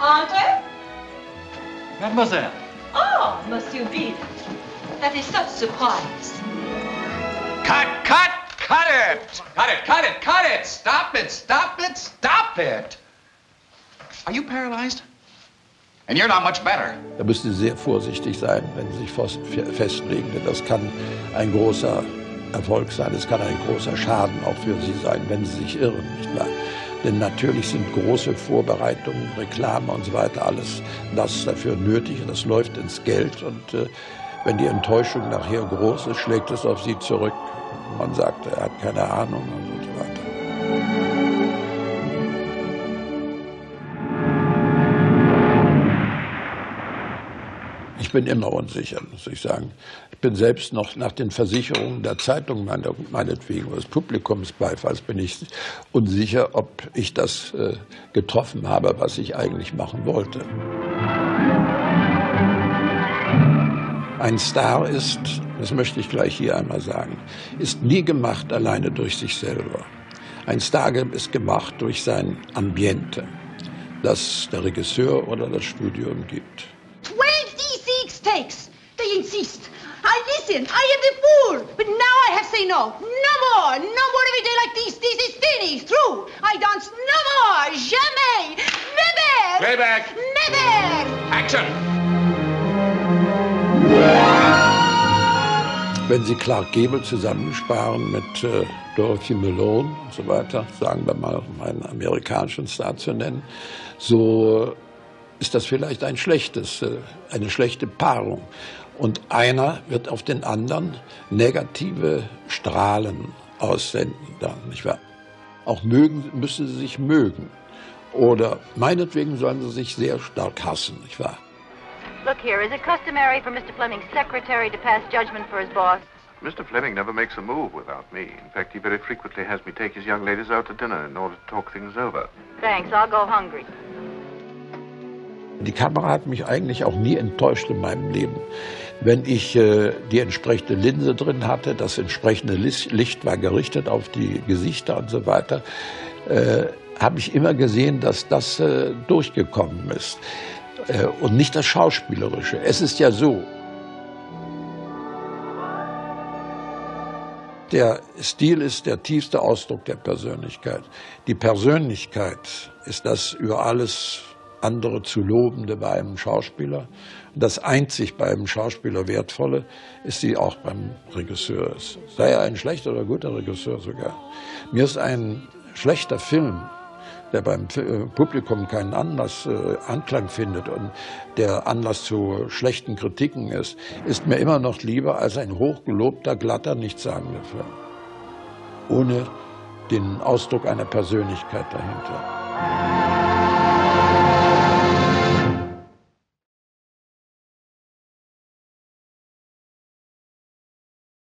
Andre? Mademoiselle. Oh, Monsieur Bill. That is such surprise. Cut, cut, cut it! Cut it, cut it, cut it! Stop it, stop it, stop it! Are you paralyzed? And you're not much better. Da müssen Sie sehr vorsichtig sein, wenn Sie sich festlegen, denn das kann ein großer Erfolg sein, es kann ein großer Schaden auch für Sie sein, wenn Sie sich irren, nicht wahr? Denn natürlich sind große Vorbereitungen, Reklame und so weiter, alles das dafür nötig. Das läuft ins Geld und äh, wenn die Enttäuschung nachher groß ist, schlägt es auf Sie zurück. Man sagt, er hat keine Ahnung und so weiter. Ich bin immer unsicher, muss ich sagen. Ich bin selbst noch nach den Versicherungen der Zeitung meinetwegen, des Publikumsbeifalls, bin ich unsicher, ob ich das äh, getroffen habe, was ich eigentlich machen wollte. Ein Star ist, das möchte ich gleich hier einmal sagen, ist nie gemacht alleine durch sich selber. Ein Star ist gemacht durch sein Ambiente, das der Regisseur oder das Studium gibt. Takes. They insist. I listen. I am the fool. But now I have say no. No more. No more every day like this. This is finished. Through. I dance no more. Jamais. Never. Playback. Never. Action. Wenn Sie Clark Gable zusammensparen mit äh, Dorothy Malone und so weiter, sagen wir mal, um einen amerikanischen Star zu nennen, so ist das vielleicht ein schlechtes, äh, eine schlechte Paarung. Und einer wird auf den anderen negative Strahlen aussenden dann, nicht wahr? Auch mögen, müssen sie sich mögen. Oder meinetwegen sollen sie sich sehr stark hassen, nicht wahr? Look here, is it customary for Mr. Fleming's secretary to pass judgment for his boss? Mr. Fleming never makes a move without me. In fact, he very frequently has me take his young ladies out to dinner in order to talk things over. Thanks, I'll go hungry. Die Kamera hat mich eigentlich auch nie enttäuscht in meinem Leben. Wenn ich äh, die entsprechende Linse drin hatte, das entsprechende Licht war gerichtet auf die Gesichter und so weiter, äh, habe ich immer gesehen, dass das äh, durchgekommen ist. Äh, und nicht das Schauspielerische. Es ist ja so, Der Stil ist der tiefste Ausdruck der Persönlichkeit. Die Persönlichkeit ist das über alles andere zu lobende bei einem Schauspieler. Das einzig bei einem Schauspieler wertvolle ist sie auch beim Regisseur. Sei er ein schlechter oder guter Regisseur sogar. Mir ist ein schlechter Film, der beim äh, Publikum keinen Anlass, äh, Anklang findet und der Anlass zu schlechten Kritiken ist, ist mir immer noch lieber als ein hochgelobter, glatter, nichtssagender Film. Ohne den Ausdruck einer Persönlichkeit dahinter.